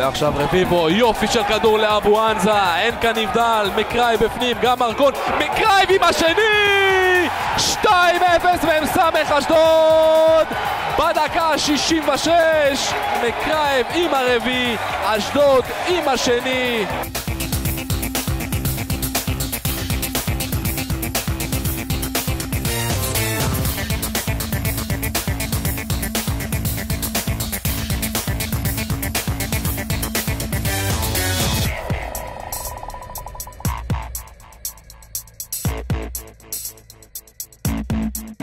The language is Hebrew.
עולה עכשיו רביבו, יופי של כדור לאבו ענזה, אין כאן נבדל, מקראי בפנים, גם מרגון, מקראי עם השני! 2-0 מ"ס אשדוד! בדקה ה-66, מקרייב עם הרביעי, אשדוד עם השני. Podcast.